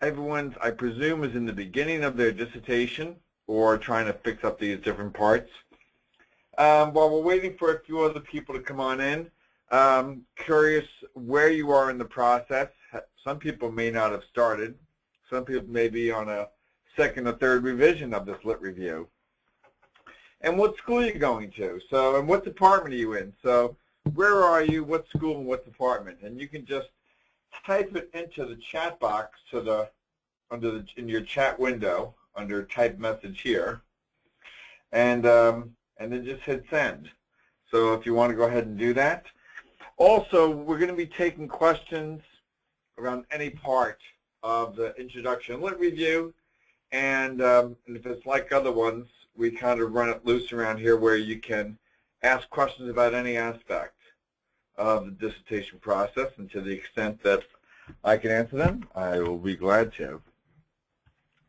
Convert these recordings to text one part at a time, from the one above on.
everyone's, I presume, is in the beginning of their dissertation or trying to fix up these different parts. Um, while we're waiting for a few other people to come on in, um, curious where you are in the process. Some people may not have started. Some people may be on a second or third revision of this lit review. And what school are you going to? So, and what department are you in? So, where are you, what school, and what department? And you can just type it into the chat box to the under the in your chat window under type message here, and um, and then just hit send. So if you want to go ahead and do that. Also, we're going to be taking questions around any part of the introduction lit review, and, um, and if it's like other ones, we kind of run it loose around here where you can ask questions about any aspect of the dissertation process, and to the extent that I can answer them, I will be glad to.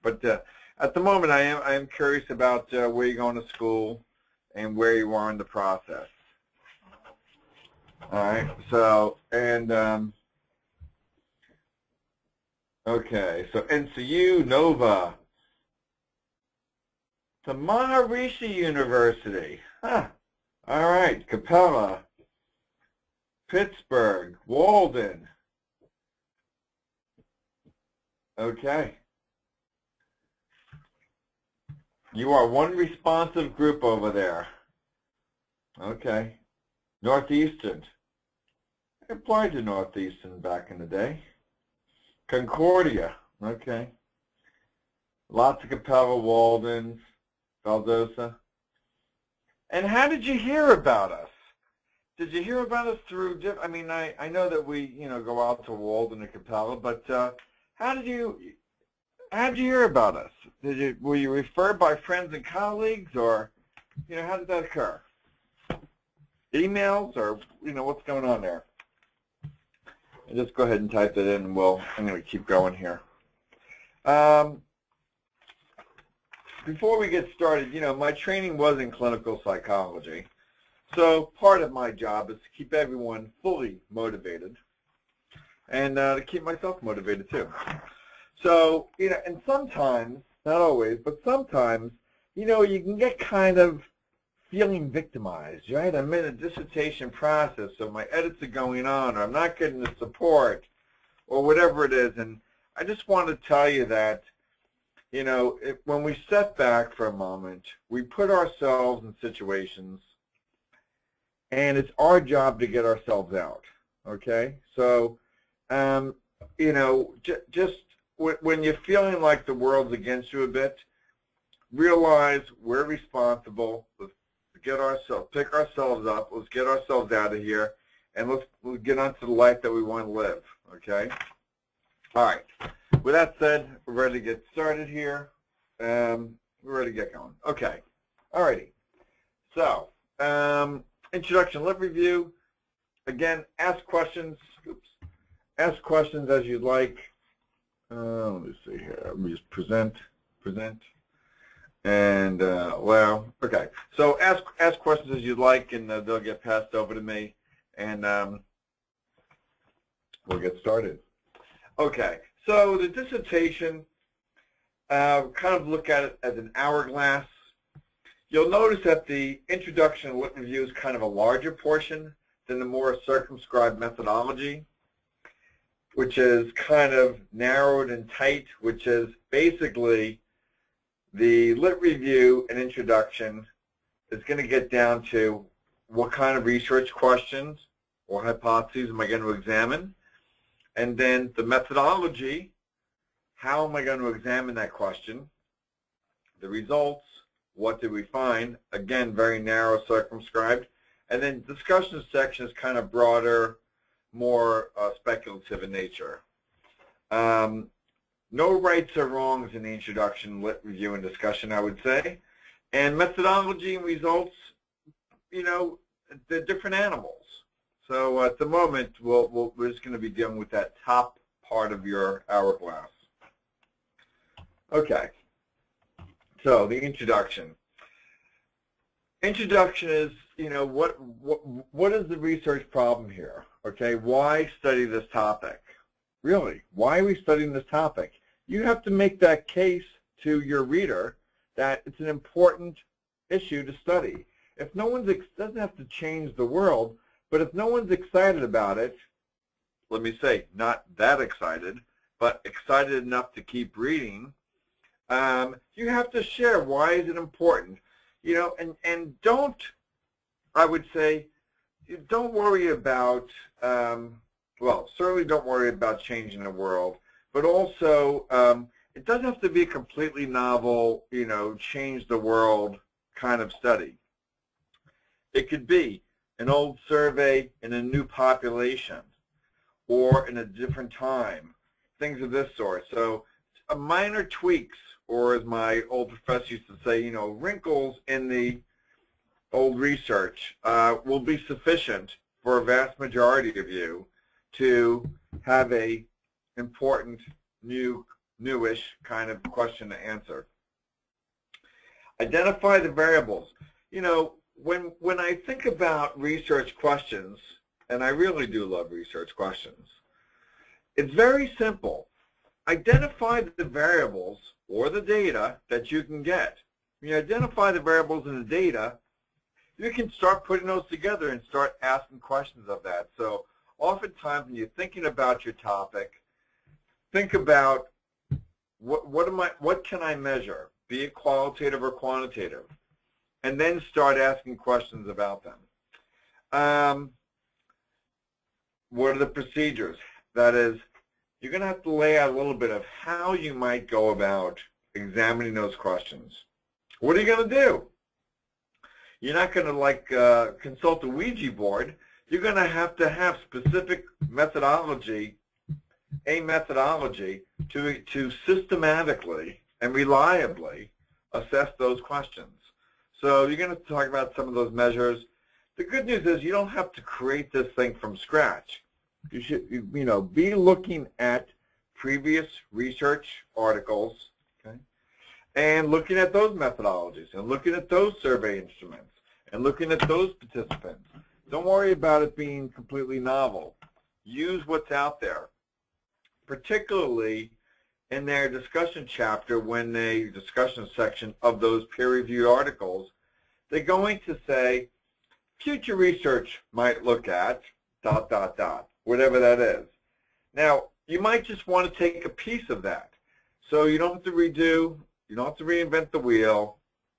But uh, at the moment, I am I am curious about uh, where you're going to school and where you are in the process. All right. So and um, okay. So NCU Nova. To Maharishi University. Huh. All right. Capella. Pittsburgh, Walden. Okay. You are one responsive group over there. Okay. Northeastern. I applied to Northeastern back in the day. Concordia. Okay. Lots of Capella, Waldens, Valdosta. And how did you hear about us? Did you hear about us through, I mean, I, I know that we, you know, go out to Walden and Capella, but uh, how did you, how did you hear about us? Did you, were you referred by friends and colleagues or, you know, how did that occur? Emails or, you know, what's going on there? Just go ahead and type it in and we'll, I'm going to keep going here. Um, before we get started, you know, my training was in clinical psychology. So part of my job is to keep everyone fully motivated and uh, to keep myself motivated too. So, you know, and sometimes, not always, but sometimes, you know, you can get kind of feeling victimized, right? I'm in a dissertation process, so my edits are going on, or I'm not getting the support, or whatever it is. And I just want to tell you that, you know, if, when we step back for a moment, we put ourselves in situations and it's our job to get ourselves out. Okay, so um, you know, just when you're feeling like the world's against you a bit, realize we're responsible. Let's get ourselves, pick ourselves up. Let's get ourselves out of here, and let's, let's get on to the life that we want to live. Okay. All right. With that said, we're ready to get started here. Um, we're ready to get going. Okay. All righty. So, um, introduction lit review. Again, ask questions. Oops. Ask questions as you'd like. Uh, let me see here. Let me just present, present, and uh, well, okay. So ask ask questions as you'd like, and uh, they'll get passed over to me, and um, we'll get started. Okay. So the dissertation, uh, kind of look at it as an hourglass. You'll notice that the introduction lit review is kind of a larger portion than the more circumscribed methodology, which is kind of narrowed and tight, which is basically the lit review and introduction is going to get down to what kind of research questions or hypotheses am I going to examine, and then the methodology, how am I going to examine that question, the results, what did we find? Again, very narrow, circumscribed. And then discussion section is kind of broader, more uh, speculative in nature. Um, no rights or wrongs in the introduction, lit review, and discussion, I would say. And methodology and results, you know, they're different animals. So at the moment, we'll, we'll, we're just going to be dealing with that top part of your hourglass. Okay. So the introduction. Introduction is, you know, what, what, what is the research problem here? Okay, why study this topic? Really, why are we studying this topic? you have to make that case to your reader that it's an important issue to study. If no one's, doesn't have to change the world, but if no one's excited about it, let me say, not that excited, but excited enough to keep reading, um, you have to share why is it important. You know, and, and don't, I would say, don't worry about, um, well, certainly don't worry about changing the world, but also um, it doesn't have to be a completely novel, you know, change the world kind of study. It could be an old survey in a new population or in a different time, things of this sort. So minor tweaks, or as my old professor used to say, you know, wrinkles in the old research uh, will be sufficient for a vast majority of you to have a important new newish kind of question to answer. Identify the variables. You know, when when I think about research questions, and I really do love research questions, it's very simple. Identify the variables or the data that you can get. When you identify the variables in the data, you can start putting those together and start asking questions of that. So oftentimes when you're thinking about your topic, think about what, what, am I, what can I measure, be it qualitative or quantitative, and then start asking questions about them. Um, what are the procedures? That is, you're going to have to lay out a little bit of how you might go about examining those questions. What are you going to do? You're not going to like uh, consult a Ouija board. You're going to have to have specific methodology, a methodology to, to systematically and reliably assess those questions. So you're going to talk about some of those measures. The good news is you don't have to create this thing from scratch. You should, you know, be looking at previous research articles, okay, and looking at those methodologies and looking at those survey instruments and looking at those participants. Don't worry about it being completely novel. Use what's out there, particularly in their discussion chapter when they discussion section of those peer-reviewed articles, they're going to say future research might look at dot, dot, dot, whatever that is. Now, you might just want to take a piece of that. So you don't have to redo, you don't have to reinvent the wheel.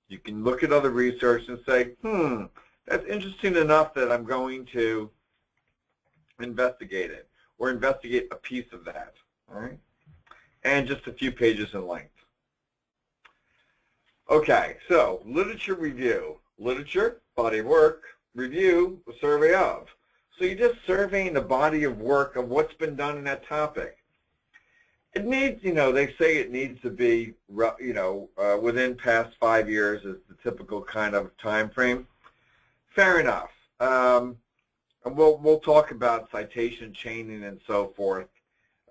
You can look at other research and say, hmm, that's interesting enough that I'm going to investigate it or investigate a piece of that. All right? And just a few pages in length. Okay, so literature review. Literature, body of work, review, a survey of. So you're just surveying the body of work of what's been done in that topic. It needs, you know, they say it needs to be, you know, uh, within past five years is the typical kind of time frame. Fair enough. Um, and we'll we'll talk about citation chaining and so forth.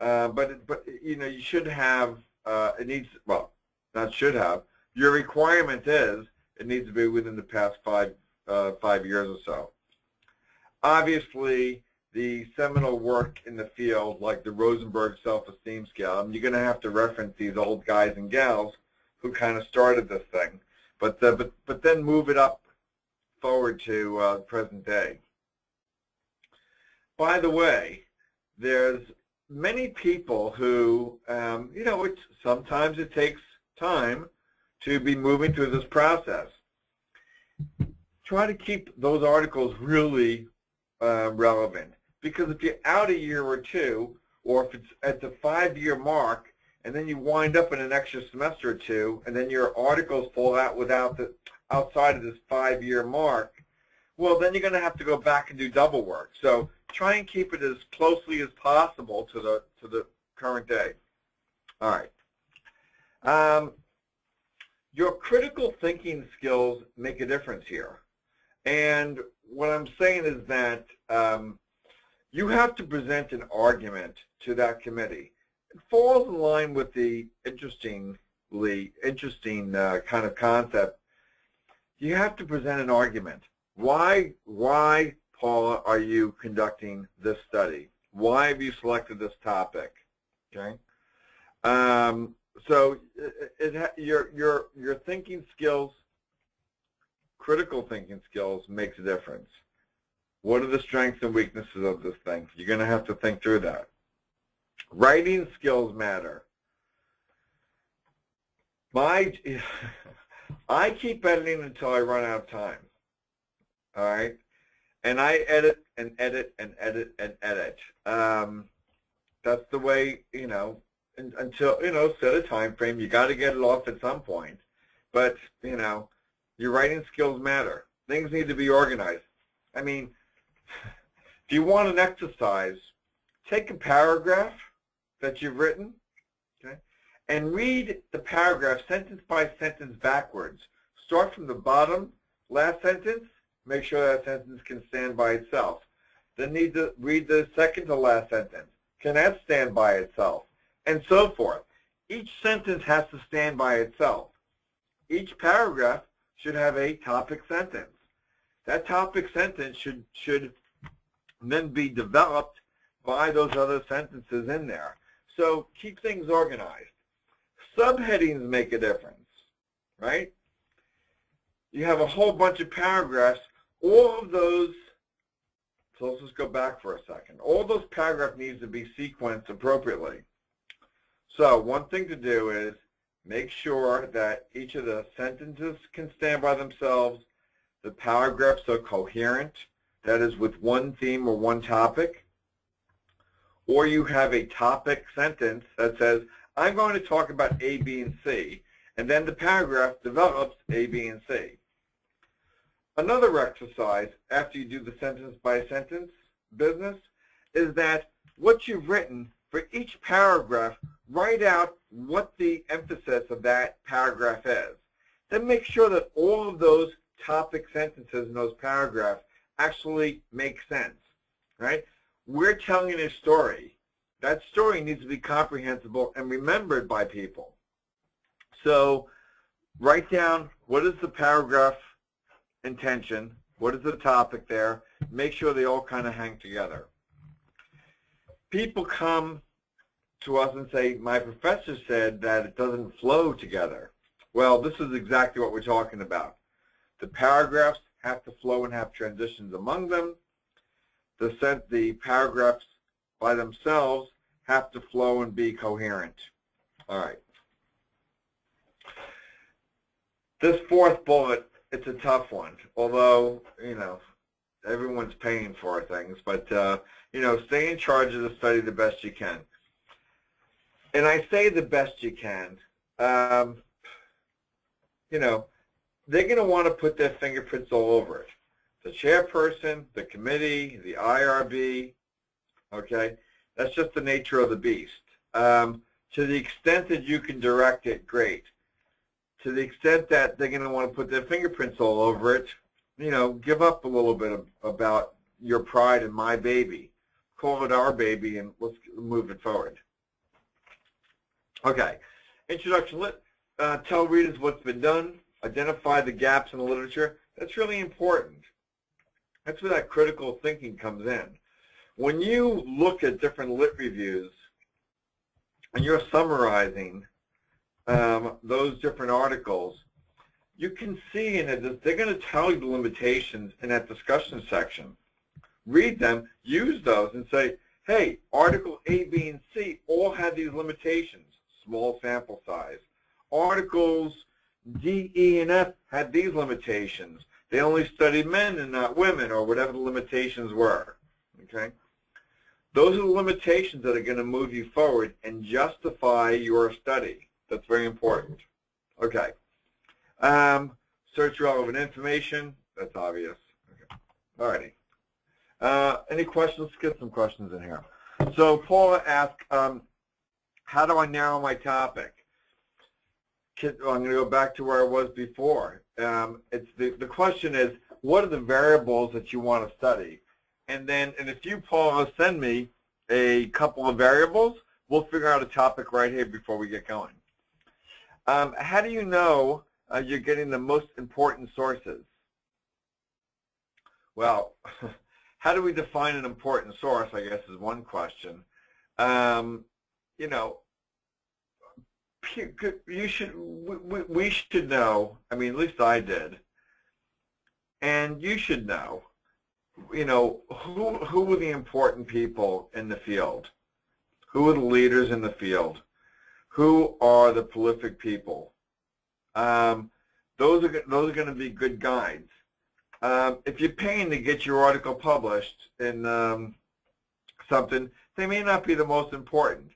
Uh, but but you know you should have uh, it needs well not should have your requirement is it needs to be within the past five uh, five years or so. Obviously, the seminal work in the field, like the Rosenberg Self-Esteem Scale, I mean, you're going to have to reference these old guys and gals who kind of started this thing, but uh, but but then move it up forward to uh, present day. By the way, there's many people who, um, you know, it's, sometimes it takes time to be moving through this process. Try to keep those articles really uh, relevant because if you're out a year or two, or if it's at the five-year mark, and then you wind up in an extra semester or two, and then your articles fall out without the outside of this five-year mark, well, then you're going to have to go back and do double work. So try and keep it as closely as possible to the to the current day. All right. Um, your critical thinking skills make a difference here. And what I'm saying is that um, you have to present an argument to that committee. It falls in line with the interestingly interesting uh, kind of concept you have to present an argument. Why, why, Paula, are you conducting this study? Why have you selected this topic? Okay. Um, so it, it, your your your thinking skills, critical thinking skills, makes a difference. What are the strengths and weaknesses of this thing? You're going to have to think through that. Writing skills matter. My, I keep editing until I run out of time. All right, and I edit and edit and edit and edit. Um, that's the way you know. until you know, set a time frame. You got to get it off at some point. But you know, your writing skills matter. Things need to be organized. I mean, if you want an exercise, take a paragraph that you've written, okay, and read the paragraph sentence by sentence backwards. Start from the bottom, last sentence, make sure that sentence can stand by itself. Then need to read the second to last sentence. Can that stand by itself? And so forth. Each sentence has to stand by itself. Each paragraph should have a topic sentence. That topic sentence should, should then be developed by those other sentences in there. So keep things organized. Subheadings make a difference, right? You have a whole bunch of paragraphs. All of those, so let's just go back for a second. All those paragraphs needs to be sequenced appropriately. So one thing to do is make sure that each of the sentences can stand by themselves. The paragraphs are coherent, that is with one theme or one topic or you have a topic sentence that says, I'm going to talk about A, B, and C, and then the paragraph develops A, B, and C. Another exercise after you do the sentence by sentence business is that what you've written for each paragraph, write out what the emphasis of that paragraph is. Then make sure that all of those topic sentences in those paragraphs actually make sense, right? we're telling a story. That story needs to be comprehensible and remembered by people. So write down what is the paragraph intention, what is the topic there, make sure they all kind of hang together. People come to us and say, my professor said that it doesn't flow together. Well, this is exactly what we're talking about. The paragraphs have to flow and have transitions among them the, sent, the paragraphs by themselves have to flow and be coherent. All right. This fourth bullet, it's a tough one, although, you know, everyone's paying for things, but, uh, you know, stay in charge of the study the best you can. And I say the best you can. Um, you know, they're going to want to put their fingerprints all over it the chairperson, the committee, the IRB, okay? That's just the nature of the beast. Um, to the extent that you can direct it, great. To the extent that they're going to want to put their fingerprints all over it, you know, give up a little bit of, about your pride in my baby. Call it our baby and let's move it forward. Okay. Introduction. Let uh, tell readers what's been done. Identify the gaps in the literature. That's really important. That's where that critical thinking comes in. When you look at different lit reviews and you're summarizing um, those different articles, you can see in it they're going to tell you the limitations in that discussion section. Read them, use those, and say, hey, Article A, B, and C all have these limitations, small sample size. Articles D, E, and F had these limitations. They only studied men and not women or whatever the limitations were. Okay? Those are the limitations that are going to move you forward and justify your study. That's very important. Okay. Um, search relevant information. That's obvious. Okay. All righty. Uh, any questions? Let's get some questions in here. So Paula asked, um, how do I narrow my topic? I'm going to go back to where I was before. Um, it's the, the question is, what are the variables that you want to study? And then, and if you, Paul, send me a couple of variables, we'll figure out a topic right here before we get going. Um, how do you know uh, you're getting the most important sources? Well, how do we define an important source, I guess, is one question. Um, you know, you should we, should know. I mean, at least I did, and you should know. You know who who were the important people in the field, who are the leaders in the field, who are the prolific people. Um, those are those are going to be good guides. Um, if you're paying to get your article published in um, something, they may not be the most important.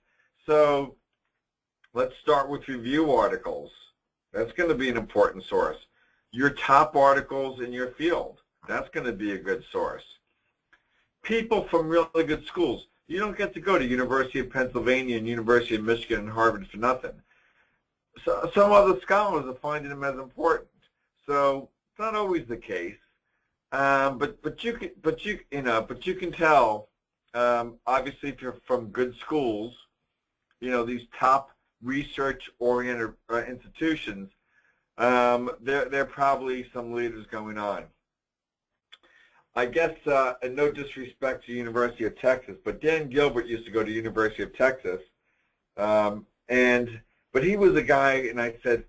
So let's start with review articles. That's going to be an important source. Your top articles in your field. That's going to be a good source. People from really good schools. You don't get to go to University of Pennsylvania and University of Michigan and Harvard for nothing. So, some other scholars are finding them as important. So it's not always the case. Um, but but you can but you you know but you can tell um, obviously if you're from good schools, you know these top research-oriented uh, institutions, um, there there are probably some leaders going on. I guess, uh, and no disrespect to University of Texas, but Dan Gilbert used to go to University of Texas, um, and but he was a guy, and I said,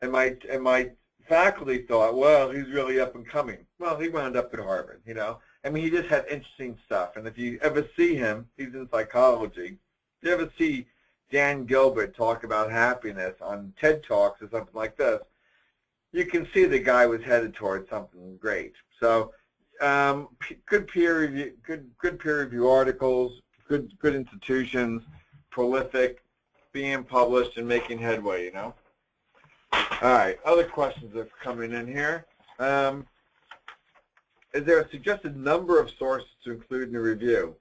and my and my faculty thought, well, he's really up and coming. Well, he wound up at Harvard, you know. I mean, he just had interesting stuff, and if you ever see him, he's in psychology. If you ever see Dan Gilbert talk about happiness on TED Talks or something like this, you can see the guy was headed towards something great. So um, good peer review, good good peer review articles, good good institutions, prolific, being published and making headway. You know. All right, other questions are coming in here. Um, is there a suggested number of sources to include in a review?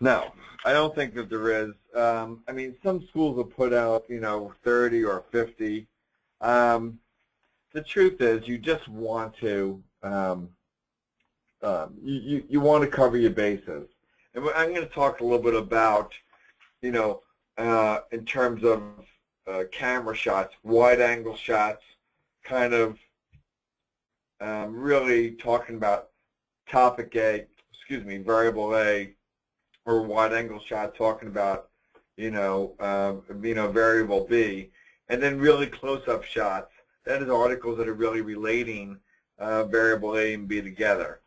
No, I don't think that there is. Um, I mean, some schools will put out, you know, 30 or 50. Um, the truth is you just want to um, um, you, you, want to cover your bases. And I'm going to talk a little bit about, you know, uh, in terms of uh, camera shots, wide angle shots, kind of um, really talking about topic A, excuse me, variable A, or wide angle shot talking about, you know, uh, you know, variable B, and then really close-up shots that is articles that are really relating uh, variable A and B together.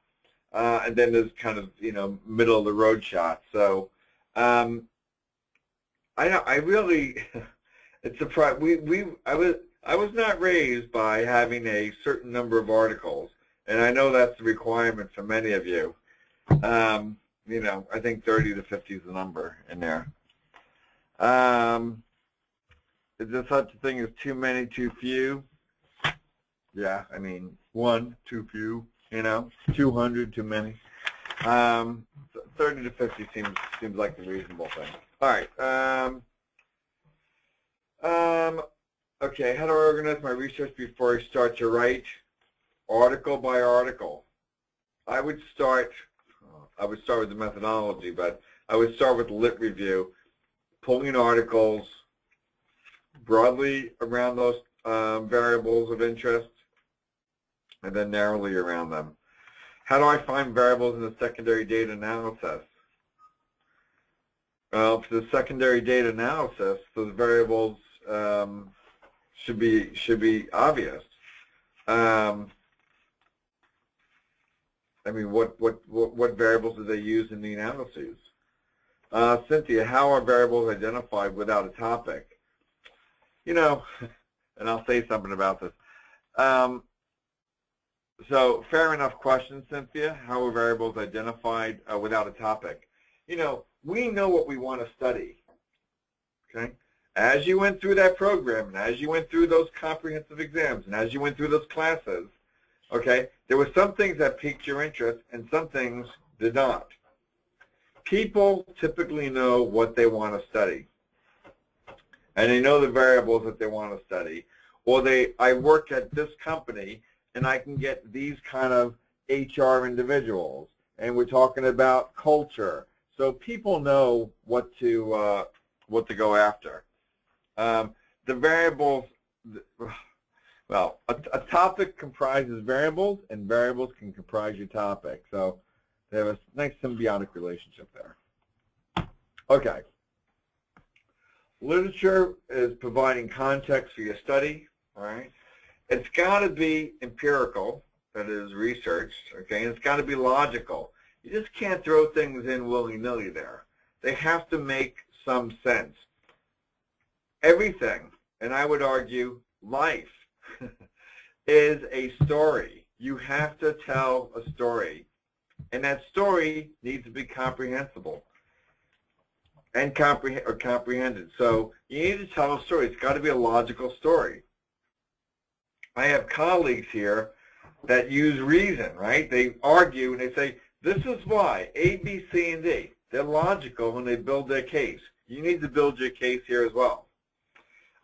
Uh, and then there's kind of, you know, middle of the road shots. So um, I, I really, it's a we, we, I was, I was not raised by having a certain number of articles, and I know that's the requirement for many of you. Um, you know, I think 30 to 50 is the number in there. Um, is there such a thing as too many, too few? Yeah, I mean, one, too few, you know, 200, too many. Um, 30 to 50 seems seems like the reasonable thing. All right. Um, um, okay, how do I organize my research before I start to write? Article by article. I would start, I would start with the methodology, but I would start with lit review, pulling articles broadly around those um, variables of interest, and then narrowly around them. How do I find variables in the secondary data analysis? Well, for the secondary data analysis, those variables um, should be should be obvious. Um, I mean, what, what what what variables do they use in the analyses? Uh, Cynthia, how are variables identified without a topic? You know, and I'll say something about this. Um, so fair enough question, Cynthia. How are variables identified uh, without a topic? You know, we know what we want to study. Okay? As you went through that program, and as you went through those comprehensive exams, and as you went through those classes, okay, there were some things that piqued your interest, and some things did not. People typically know what they want to study, and they know the variables that they want to study. Or they, I work at this company, and I can get these kind of HR individuals. And we're talking about culture. So people know what to uh, what to go after. Um, the variables, well, a, a, topic comprises variables, and variables can comprise your topic. So they have a nice symbiotic relationship there. Okay. literature is providing context for your study, all right? It's got to be empirical, that is researched, okay, and it's got to be logical. You just can't throw things in willy-nilly there. They have to make some sense. Everything, and I would argue life, is a story. You have to tell a story. And that story needs to be comprehensible and comprehend or comprehended. So you need to tell a story. It's got to be a logical story. I have colleagues here that use reason, right? They argue and they say, this is why, A, B, C, and D. They're logical when they build their case. You need to build your case here as well.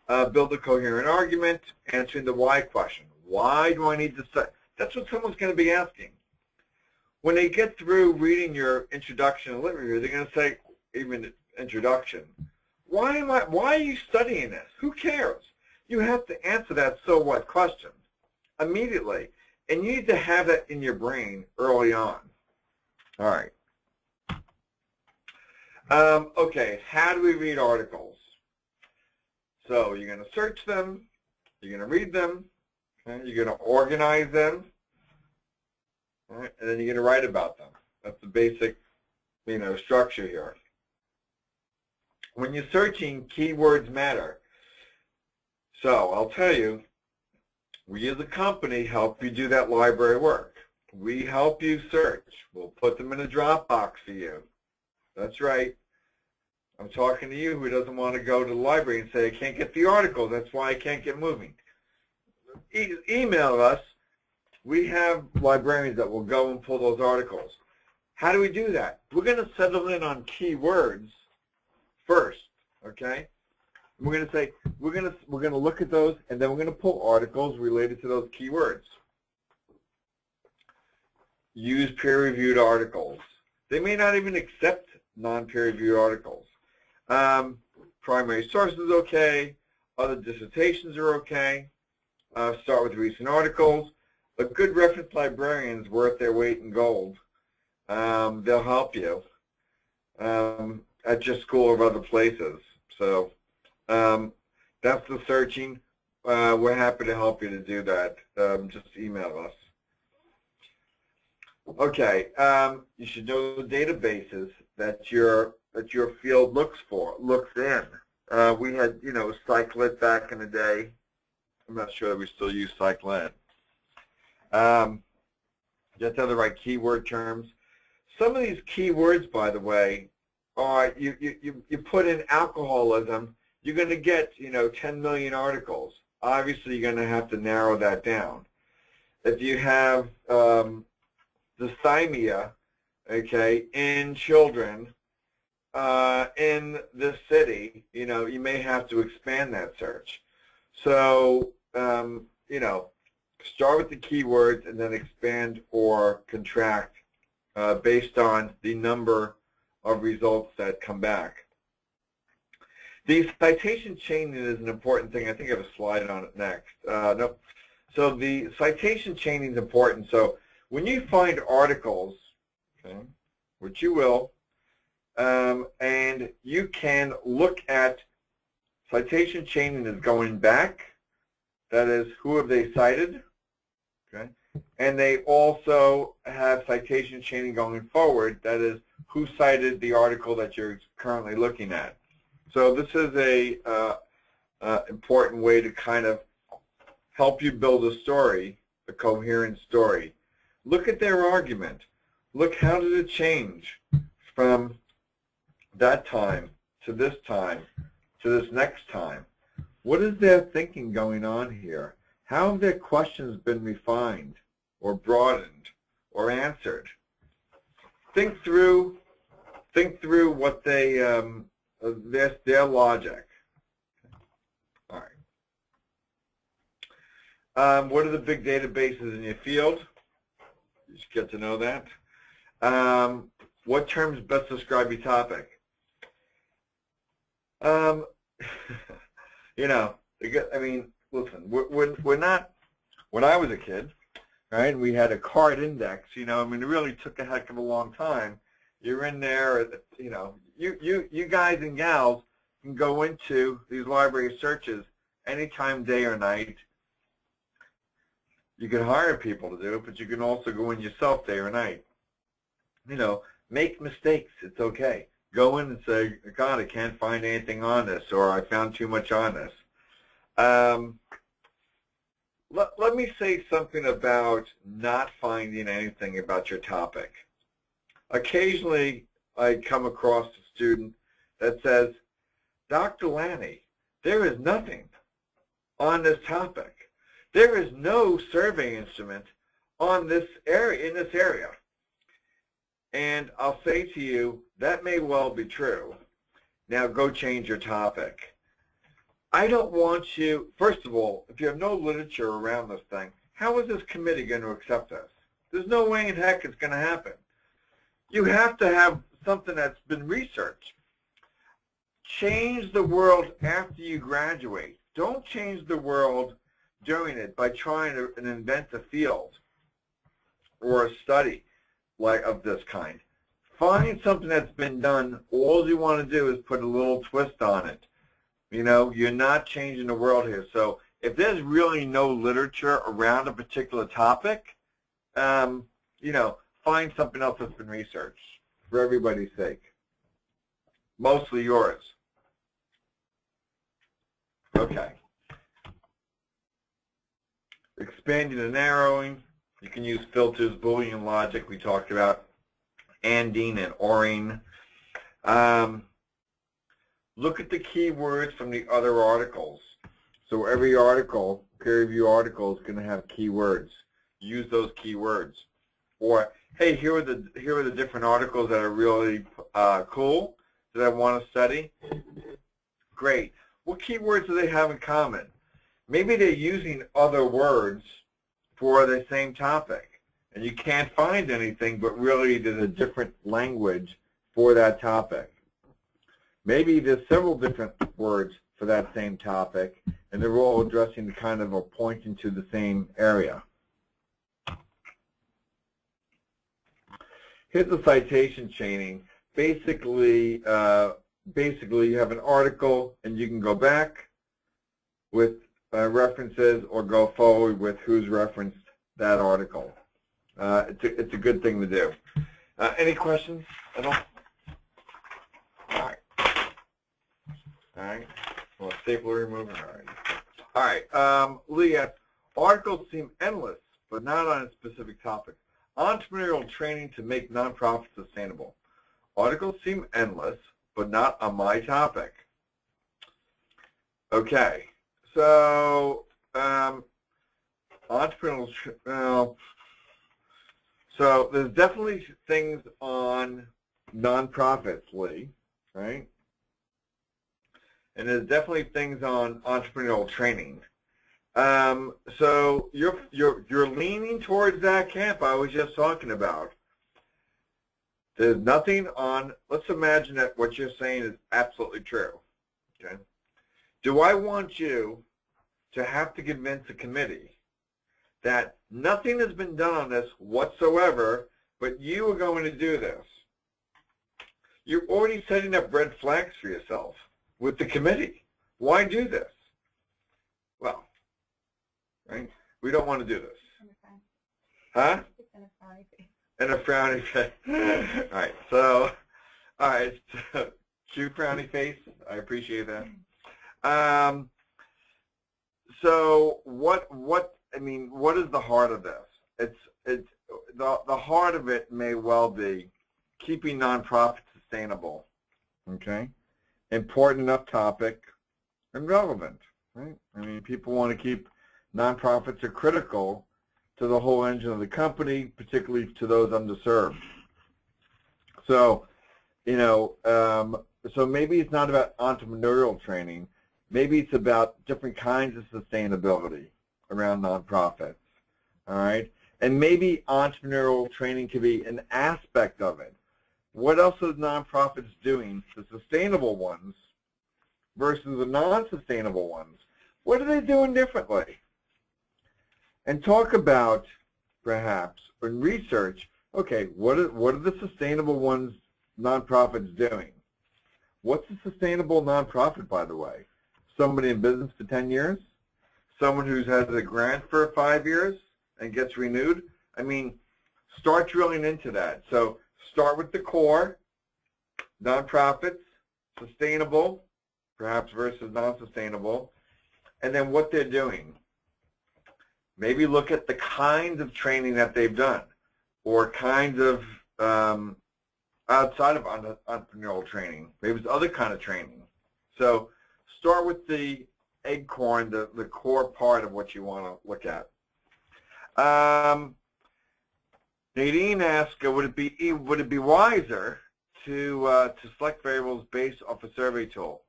Uh, build a coherent argument, answering the why question. Why do I need to say? That's what someone's going to be asking. When they get through reading your introduction and lit review, they're going to say, even introduction, why am I? Why are you studying this? Who cares? You have to answer that so what question immediately, and you need to have that in your brain early on. All right. Um, okay, how do we read articles? So you're going to search them, you're going to read them, okay? you're going to organize them, right? and then you're going to write about them. That's the basic, you know, structure here. When you're searching, keywords matter. So I'll tell you, we as a company help you do that library work. We help you search. We'll put them in a Dropbox for you. That's right. I'm talking to you who doesn't want to go to the library and say, I can't get the article. That's why I can't get moving. E email us. We have librarians that will go and pull those articles. How do we do that? We're going to settle in on keywords first, okay? We're going to say we're going to we're going to look at those, and then we're going to pull articles related to those keywords. Use peer-reviewed articles. They may not even accept non-peer-reviewed articles. Um, primary sources okay. Other dissertations are okay. Uh, start with recent articles. A good reference librarian is worth their weight in gold. Um, they'll help you. Um, at your school or other places. So um, that's the searching. Uh, we're happy to help you to do that. Um, just email us. Okay, um, you should know the databases that your that your field looks for, looks in. Uh, we had, you know, PsycLIT back in the day. I'm not sure that we still use PsycLIT. Um, have the right keyword terms. Some of these keywords, by the way, are you, you, you put in alcoholism, you're going to get, you know, 10 million articles. Obviously, you're going to have to narrow that down. If you have um, dysthymia, okay, in children uh, in this city, you know, you may have to expand that search. So, um, you know, start with the keywords and then expand or contract uh, based on the number of results that come back. The citation chaining is an important thing. I think I have a slide on it next. Uh, no. So the citation chaining is important. So when you find articles, okay, which you will, um, and you can look at citation chaining is going back. That is, who have they cited? Okay. And they also have citation chaining going forward. That is, who cited the article that you're currently looking at. So this is a uh, uh, important way to kind of help you build a story, a coherent story. Look at their argument. Look how did it change from that time to this time to this next time. What is their thinking going on here? How have their questions been refined or broadened or answered? Think through think through what they um, their their logic. All right. Um, what are the big databases in your field? You just get to know that. Um, what terms best describe your topic? Um, you know, I mean, listen, we're, we're, we're not, when I was a kid, right, we had a card index, you know, I mean, it really took a heck of a long time you're in there, you know, you, you, you guys and gals can go into these library searches anytime, day or night. You can hire people to do it, but you can also go in yourself day or night. You know, make mistakes. It's okay. Go in and say, God, I can't find anything on this, or I found too much on this. Um, let, let me say something about not finding anything about your topic. Occasionally, I come across a student that says, Dr. Lani, there is nothing on this topic. There is no survey instrument on this area in this area. And I'll say to you, that may well be true. Now go change your topic. I don't want you, first of all, if you have no literature around this thing, how is this committee going to accept this? There's no way in heck it's going to happen. You have to have something that's been researched. Change the world after you graduate. Don't change the world during it by trying to invent a field or a study like of this kind. Find something that's been done. All you want to do is put a little twist on it. You know, you're not changing the world here. So if there's really no literature around a particular topic, um, you know, find something else that's been researched for everybody's sake. Mostly yours. Okay. Expanding and narrowing. You can use filters, Boolean logic we talked about, anding and oring. Um, look at the keywords from the other articles. So every article, peer review article, is going to have keywords. Use those keywords. Or, hey, here are the here are the different articles that are really uh, cool that I want to study. Great. What keywords do they have in common? Maybe they're using other words for the same topic. And you can't find anything, but really there's a different language for that topic. Maybe there's several different words for that same topic, and they're all addressing the kind of or pointing to the same area. Here's the citation chaining. Basically, uh, basically you have an article, and you can go back with uh, references or go forward with who's referenced that article. Uh, it's, a, it's a good thing to do. Uh, any questions at all? All right. All right. Well, stapler remover. All right. All right. Um, Leah, articles seem endless, but not on a specific topic. Entrepreneurial training to make nonprofits sustainable. Articles seem endless, but not on my topic. Okay. So, um, uh, so there's definitely things on nonprofits, Lee, right? And there's definitely things on entrepreneurial training. Um, so you're you're you're leaning towards that camp I was just talking about. There's nothing on. Let's imagine that what you're saying is absolutely true. Okay. Do I want you to have to convince a committee that nothing has been done on this whatsoever, but you are going to do this? You're already setting up red flags for yourself with the committee. Why do this? Well, right? We don't want to do this. Huh? And a frowny face. all right, so, all right, cute frowny face. I appreciate that. Um, so what what I mean, what is the heart of this? It's it's the the heart of it may well be keeping nonprofits sustainable. Okay, important enough topic and relevant. Right? I mean, people want to keep nonprofits are critical to the whole engine of the company, particularly to those underserved. So, you know, um, so maybe it's not about entrepreneurial training. Maybe it's about different kinds of sustainability around nonprofits. All right, and maybe entrepreneurial training could be an aspect of it. What else are nonprofits doing, the sustainable ones versus the non-sustainable ones? What are they doing differently? and talk about perhaps and research, okay, what are, what are the sustainable ones nonprofits doing? What's a sustainable nonprofit, by the way? Somebody in business for 10 years? Someone who's had a grant for five years and gets renewed? I mean, start drilling into that. So start with the core, nonprofits, sustainable, perhaps versus non-sustainable, and then what they're doing. Maybe look at the kinds of training that they've done or kinds of um, outside of entrepreneurial training. Maybe it's other kind of training. So start with the acorn, the, the core part of what you want to look at. Um, Nadine asked, would it be would it be wiser to uh, to select variables based off a survey tool?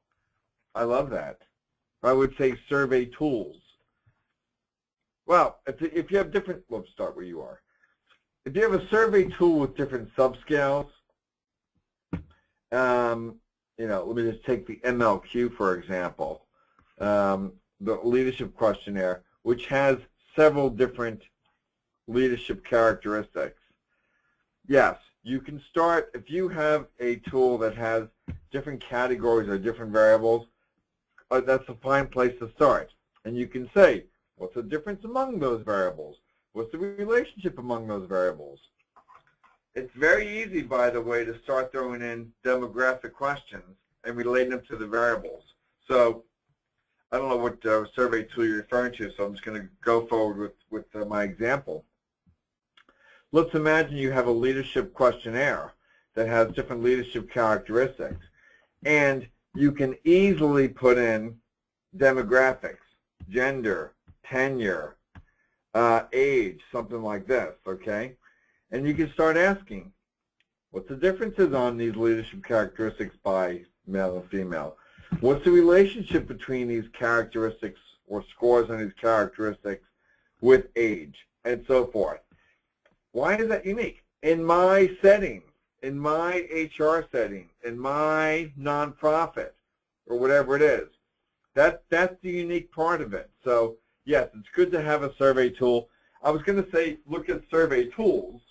I love that. I would say survey tools. Well, if, if you have different, let's start where you are. If you have a survey tool with different subscales, um, you know, let me just take the MLQ, for example, um, the leadership questionnaire, which has several different leadership characteristics. Yes, you can start, if you have a tool that has different categories or different variables, uh, that's a fine place to start. And you can say, what's the difference among those variables? What's the relationship among those variables? It's very easy, by the way, to start throwing in demographic questions and relating them to the variables. So I don't know what uh, survey tool you're referring to, so I'm just going to go forward with, with uh, my example. Let's imagine you have a leadership questionnaire that has different leadership characteristics. And you can easily put in demographics, gender, tenure, uh, age, something like this, okay? And you can start asking, what's the differences on these leadership characteristics by male and female? What's the relationship between these characteristics or scores on these characteristics with age and so forth? Why is that unique? In my setting, in my HR setting, in my nonprofit, or whatever it is, that, that's the unique part of it. So yes, it's good to have a survey tool. I was going to say look at survey tools,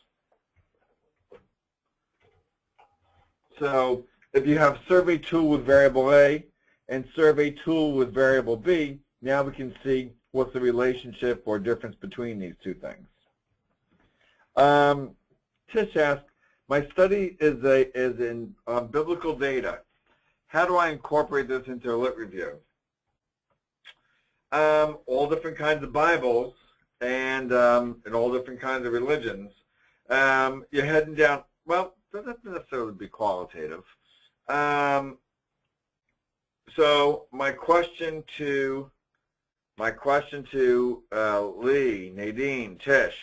So if you have survey tool with variable A and survey tool with variable B, now we can see what's the relationship or difference between these two things. Um, Tish asked, my study is, a, is in um, biblical data. How do I incorporate this into a lit review? Um, all different kinds of Bibles and, um, and all different kinds of religions. Um, you're heading down, well, doesn't necessarily be qualitative. Um, so my question to my question to uh, Lee, Nadine, Tish,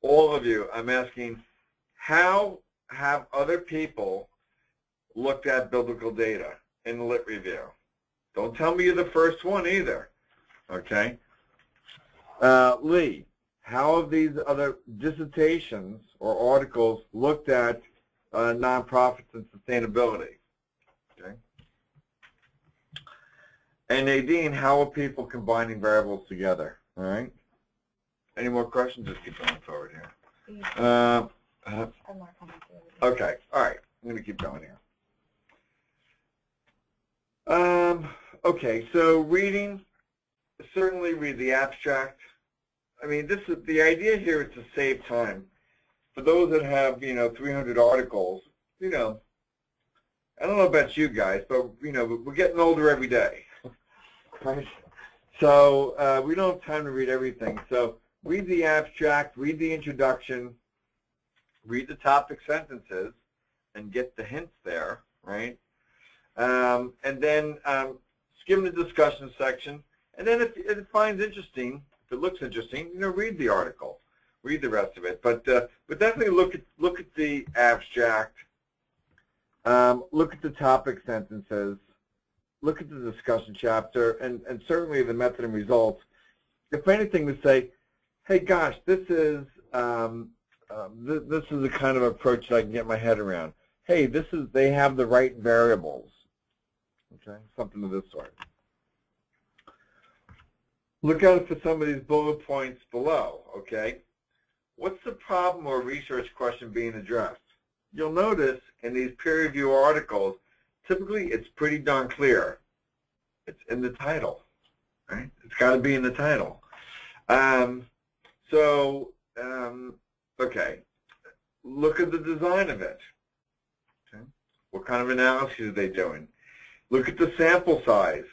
all of you, I'm asking, how have other people looked at biblical data in lit review? Don't tell me you're the first one either. Okay. Uh, Lee, how have these other dissertations or articles looked at uh, nonprofits and sustainability? Okay. And Nadine, how are people combining variables together? All right. Any more questions? Just keep going forward here. Uh, uh, okay. All right. I'm going to keep going here. Um, okay. So reading, certainly read the abstract. I mean, this is the idea here is to save time. For those that have, you know, 300 articles, you know, I don't know about you guys, but, you know, we're getting older every day. right? So uh, we don't have time to read everything. So read the abstract, read the introduction, read the topic sentences, and get the hints there, right? Um, and then um, skim the discussion section. And then if, if it finds interesting, if it looks interesting, you know, read the article, read the rest of it. But uh, but definitely look at look at the abstract, um, look at the topic sentences, look at the discussion chapter, and and certainly the method and results. If anything, to say, hey, gosh, this is um, uh, th this is the kind of approach that I can get my head around. Hey, this is they have the right variables. Okay, something of this sort. Look out for some of these bullet points below, okay? What's the problem or research question being addressed? You'll notice in these peer review articles, typically it's pretty darn clear. It's in the title, right? It's got to be in the title. Um, so, um, okay, look at the design of it. Okay. What kind of analysis are they doing? Look at the sample size.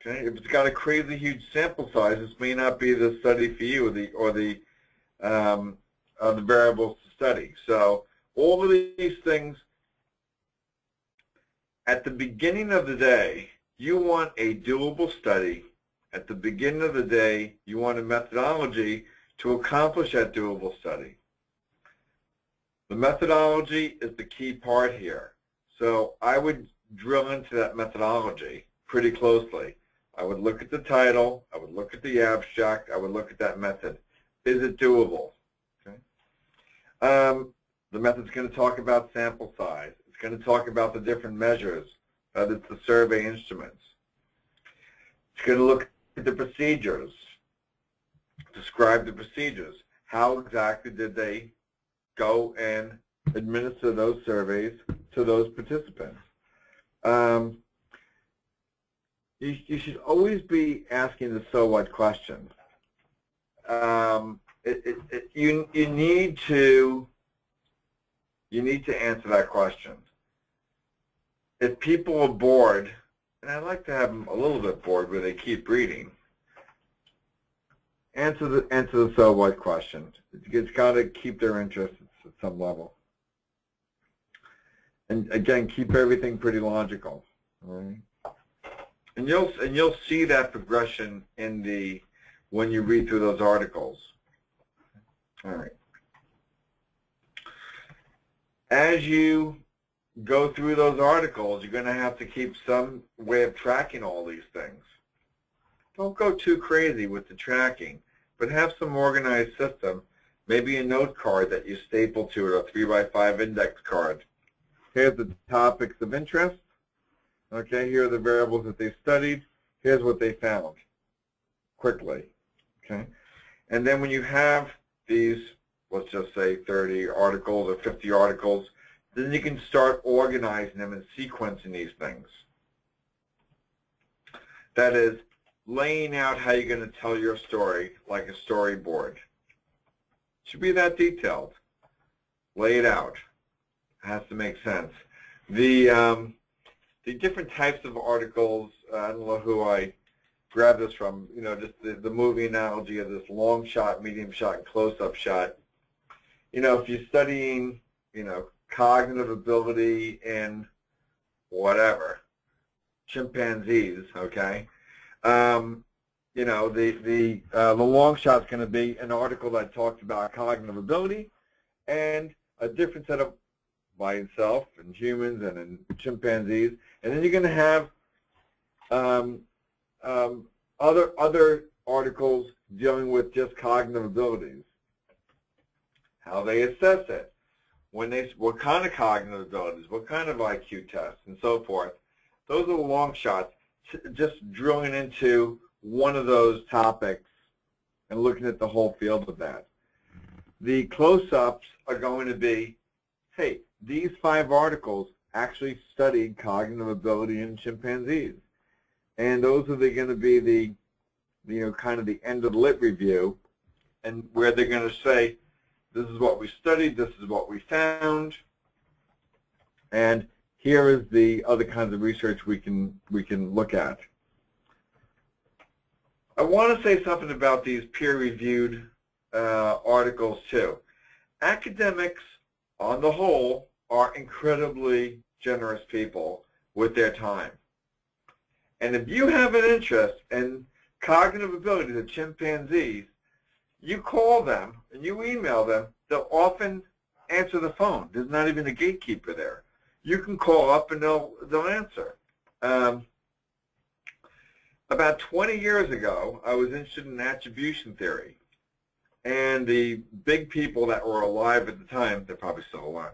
Okay, if it's got a crazy huge sample size, this may not be the study for you or the or the um, uh, the variables to study. So all of these things at the beginning of the day, you want a doable study. At the beginning of the day, you want a methodology to accomplish that doable study. The methodology is the key part here. So I would drill into that methodology pretty closely. I would look at the title, I would look at the abstract, I would look at that method. Is it doable? Okay. Um, the method's going to talk about sample size. It's going to talk about the different measures. That is the survey instruments. It's going to look at the procedures, describe the procedures. How exactly did they go and administer those surveys to those participants? Um, you, you should always be asking the so what question. Um, it, it, it, you, you need to you need to answer that question. If people are bored, and I like to have them a little bit bored where they keep reading, answer the answer the so what question. It's got to keep their interest at some level. And again, keep everything pretty logical. Right? And you'll and you'll see that progression in the when you read through those articles. All right. As you go through those articles, you're going to have to keep some way of tracking all these things. Don't go too crazy with the tracking, but have some organized system, maybe a note card that you staple to it, a 3 by 5 index card. Here's the topics of interest. Okay, here are the variables that they studied. Here's what they found quickly. Okay, and then when you have these, let's just say 30 articles or 50 articles, then you can start organizing them and sequencing these things. That is, laying out how you're going to tell your story like a storyboard. Should be that detailed. Lay it out. It has to make sense. The um, the different types of articles, uh, I don't know who I grabbed this from, you know, just the, the movie analogy of this long shot, medium shot, and close-up shot. You know, if you're studying, you know, cognitive ability in whatever, chimpanzees, okay, um, you know, the, the, uh, the long shot is going to be an article that talks about cognitive ability and a different set of by itself in humans and in chimpanzees. And then you're going to have um, um, other other articles dealing with just cognitive abilities, how they assess it, when they what kind of cognitive abilities, what kind of IQ tests, and so forth. Those are the long shots. Just drilling into one of those topics and looking at the whole field of that. The close-ups are going to be, hey, these five articles actually studied cognitive ability in chimpanzees. And those are going to be the, you know, kind of the end of the lit review and where they're going to say, this is what we studied, this is what we found, and here is the other kinds of research we can, we can look at. I want to say something about these peer-reviewed uh, articles too. Academics, on the whole, are incredibly generous people with their time. And if you have an interest in cognitive abilities of chimpanzees, you call them and you email them, they'll often answer the phone. There's not even a gatekeeper there. You can call up and they'll, they'll answer. Um, about 20 years ago, I was interested in attribution theory. And the big people that were alive at the time, they're probably still alive,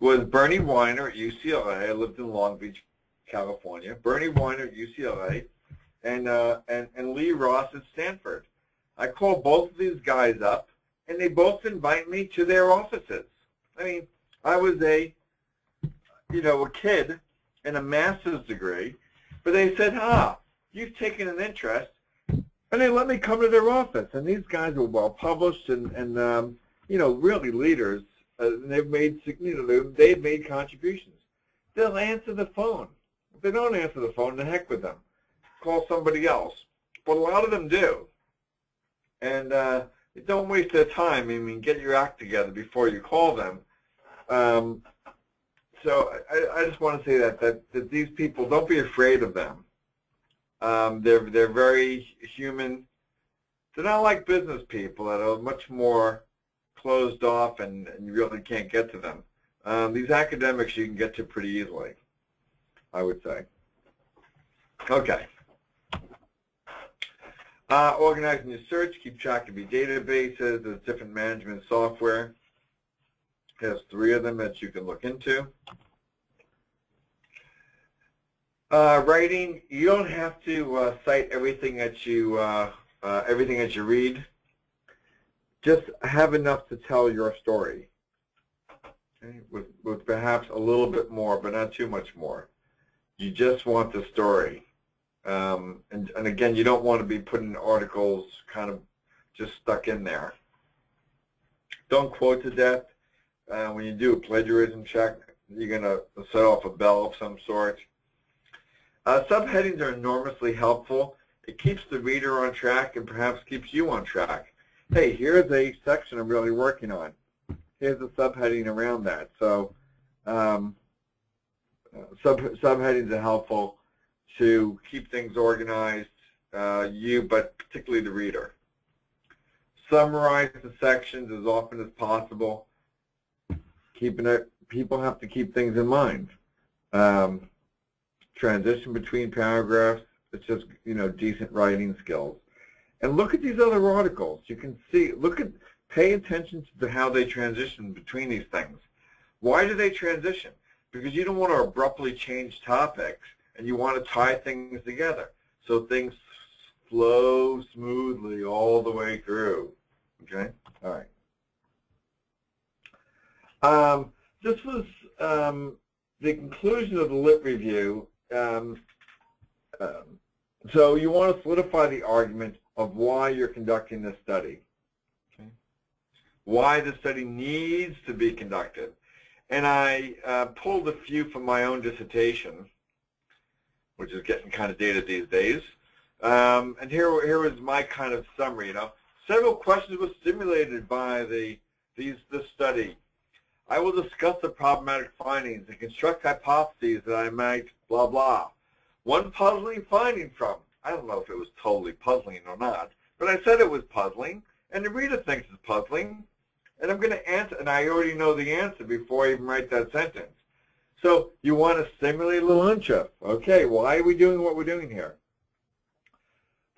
was Bernie Weiner at UCLA. I lived in Long Beach, California. Bernie Weiner at UCLA and, uh, and, and Lee Ross at Stanford. I call both of these guys up, and they both invite me to their offices. I mean, I was a, you know, a kid and a master's degree, but they said, ah, you've taken an interest, and they let me come to their office. And these guys were well published and, and um, you know, really leaders. Uh, they've made, you know, they've made contributions. They'll answer the phone. If they don't answer the phone, the heck with them. Call somebody else. But a lot of them do. And uh, don't waste their time. I mean, get your act together before you call them. Um, so I, I, just want to say that, that that these people don't be afraid of them. Um, they're they're very human. They're not like business people that are much more closed off and, and you really can't get to them. Um, these academics you can get to pretty easily, I would say. Okay. Uh, organizing your search, keep track of your databases. There's different management software. There's three of them that you can look into. Uh, writing, you don't have to uh, cite everything that you uh, uh, everything that you read. Just have enough to tell your story, okay? with, with perhaps a little bit more, but not too much more. You just want the story. Um, and, and again, you don't want to be putting articles kind of just stuck in there. Don't quote to death. Uh, when you do a plagiarism check, you're going to set off a bell of some sort. Uh, subheadings are enormously helpful. It keeps the reader on track and perhaps keeps you on track. Hey, here's a section I'm really working on. Here's a subheading around that. So um, sub subheadings are helpful to keep things organized, uh, you, but particularly the reader. Summarize the sections as often as possible. Keeping it, people have to keep things in mind. Um, transition between paragraphs, it's just, you know, decent writing skills. And look at these other articles. You can see, look at, pay attention to how they transition between these things. Why do they transition? Because you don't want to abruptly change topics and you want to tie things together so things flow smoothly all the way through. Okay? All right. Um, this was um, the conclusion of the lit review. Um, um, so you want to solidify the argument of why you're conducting this study. Okay? Why the study needs to be conducted. And I uh, pulled a few from my own dissertation which is getting kind of dated these days. Um, and here, here was my kind of summary. You know, several questions were stimulated by the these this study. I will discuss the problematic findings and construct hypotheses that I might blah blah. One puzzling finding from I don't know if it was totally puzzling or not, but I said it was puzzling, and the reader thinks it's puzzling, and I'm going to answer, and I already know the answer before I even write that sentence. So you want to stimulate a little. Okay, why are we doing what we're doing here?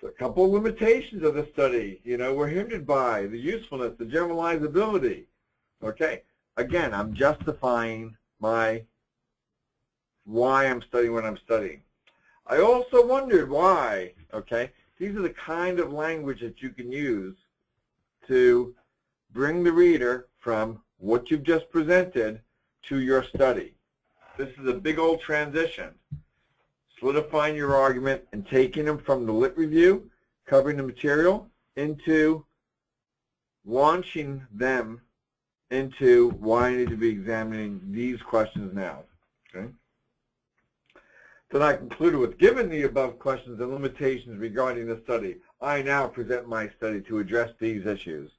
A couple of limitations of the study, you know, we're hindered by the usefulness, the generalizability. Okay, again, I'm justifying my why I'm studying what I'm studying. I also wondered why, okay, these are the kind of language that you can use to bring the reader from what you've just presented to your study. This is a big old transition. Solidifying your argument and taking them from the lit review, covering the material, into launching them into why I need to be examining these questions now. Okay. Then I concluded with, given the above questions and limitations regarding the study, I now present my study to address these issues.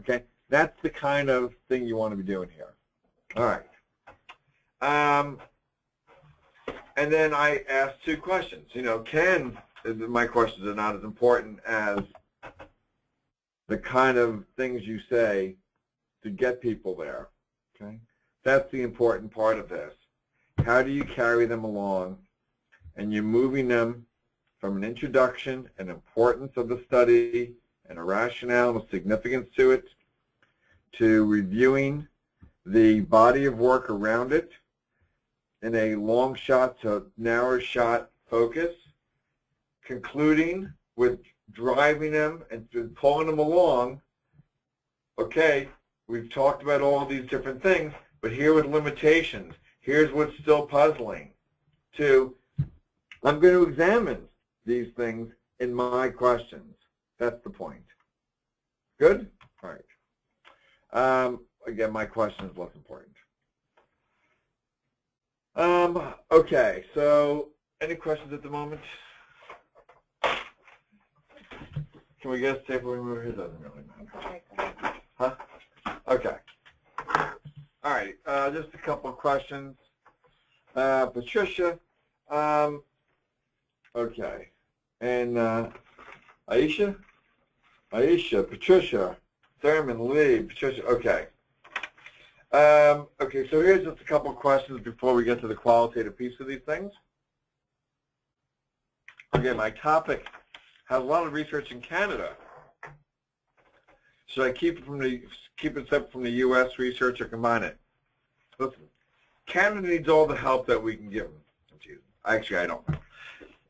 Okay, that's the kind of thing you want to be doing here. All right. Um, and then I asked two questions. You know, can, my questions are not as important as the kind of things you say to get people there. Okay, That's the important part of this. How do you carry them along? And you're moving them from an introduction, an importance of the study, and a rationale and a significance to it, to reviewing the body of work around it, in a long shot to narrow shot focus, concluding with driving them and pulling them along. Okay, we've talked about all these different things, but here are limitations. Here's what's still puzzling. to, I'm going to examine these things in my questions. That's the point. Good? All right. Um, again, my question is less important. Um, okay, so any questions at the moment? Can we get a safe remove? It doesn't really matter. Huh? Okay. All right, uh, just a couple of questions. Uh, Patricia, um, okay, and uh, Aisha, Aisha, Patricia, Thurman, Lee, Patricia, okay. Um, okay, so here's just a couple of questions before we get to the qualitative piece of these things. Okay, my topic has a lot of research in Canada. Should I keep it from the keep it separate from the U.S. research or combine it? Listen, Canada needs all the help that we can give them. Actually, I don't. Know.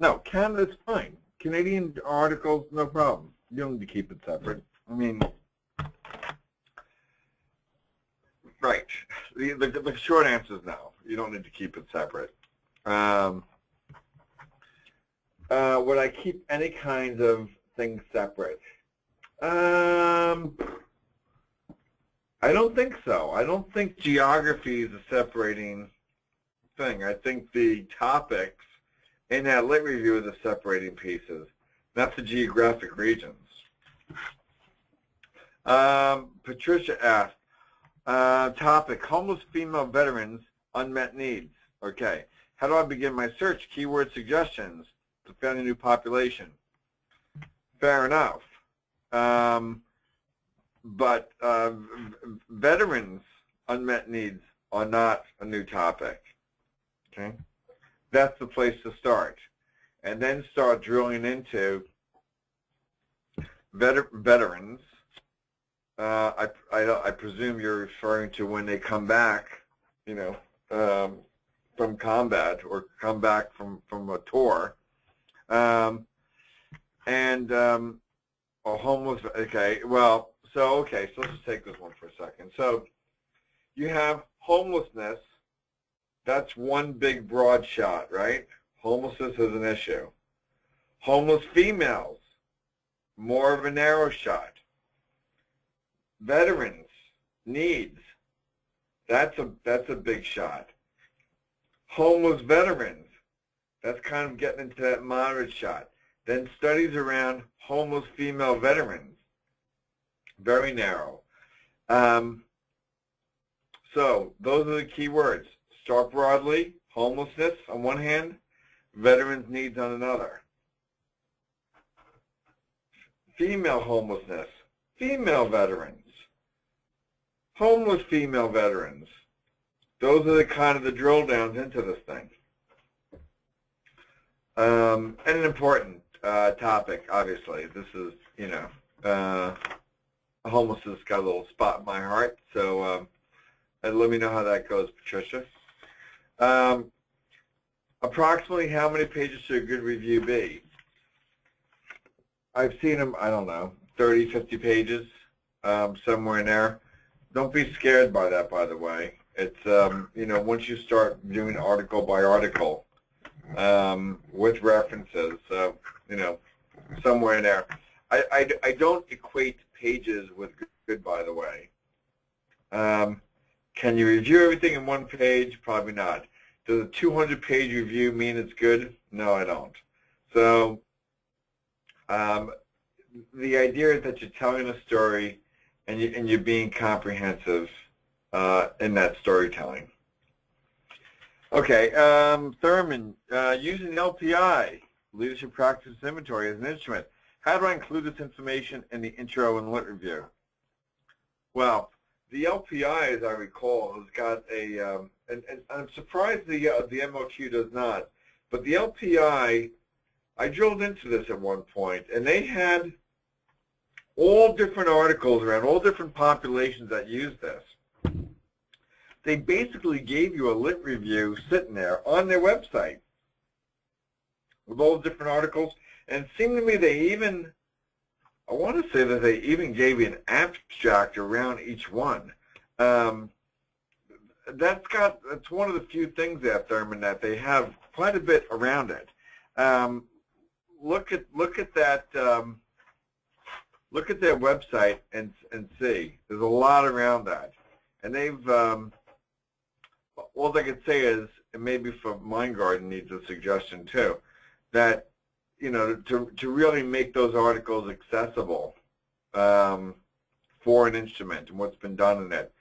No, Canada's fine. Canadian articles, no problem. You don't need to keep it separate. I mean, right. The, the, the short answer is no. You don't need to keep it separate. Um, uh, would I keep any kind of thing separate? Um, I don't think so. I don't think geography is a separating thing. I think the topics in that lit review are the separating pieces, not the geographic regions. Um, Patricia asked, uh, topic, homeless female veterans, unmet needs. Okay. How do I begin my search? Keyword suggestions to find a new population. Fair enough. Um, but uh, veterans' unmet needs are not a new topic. Okay, that's the place to start, and then start drilling into veter veterans. Uh, I, I, I presume you're referring to when they come back, you know, um, from combat or come back from from a tour, um, and um, a homeless. Okay, well, so, okay, so let's just take this one for a second. So you have homelessness. That's one big broad shot, right? Homelessness is an issue. Homeless females, more of a narrow shot. Veterans, needs, that's a, that's a big shot. Homeless veterans, that's kind of getting into that moderate shot. Then studies around homeless female veterans very narrow. Um, so those are the key words. Start broadly, homelessness on one hand, veterans needs on another. Female homelessness, female veterans, homeless female veterans. Those are the kind of the drill downs into this thing. Um, and an important uh, topic, obviously. This is, you know, uh, homelessness got a little spot in my heart. So um, let me know how that goes, Patricia. Um, approximately how many pages should a good review be? I've seen them, I don't know, 30, 50 pages, um, somewhere in there. Don't be scared by that, by the way. It's, um, you know, once you start doing article by article um, with references, uh, you know, somewhere in there. I, I, I don't equate pages with good, by the way. Um, can you review everything in one page? Probably not. Does a 200-page review mean it's good? No, I don't. So um, the idea is that you're telling a story and, you, and you're being comprehensive uh, in that storytelling. Okay, um, Thurman, uh, using LPI, Leadership Practice Inventory, as an instrument. How do I include this information in the intro and lit review? Well, the LPI, as I recall, has got a, um, and, and, I'm surprised the uh, the MLQ does not, but the LPI, I drilled into this at one point, and they had all different articles around all different populations that use this. They basically gave you a lit review sitting there on their website with all the different articles and it seemed to me they even, I want to say that they even gave you an abstract around each one. Um, that's got, that's one of the few things there, Thurman, that they have quite a bit around it. Um, look at look at that. Um, look at their website and and see. There's a lot around that, and they've. Um, all I could say is, and maybe for Mind Garden needs a suggestion too, that you know to to really make those articles accessible um, for an instrument and what's been done in it,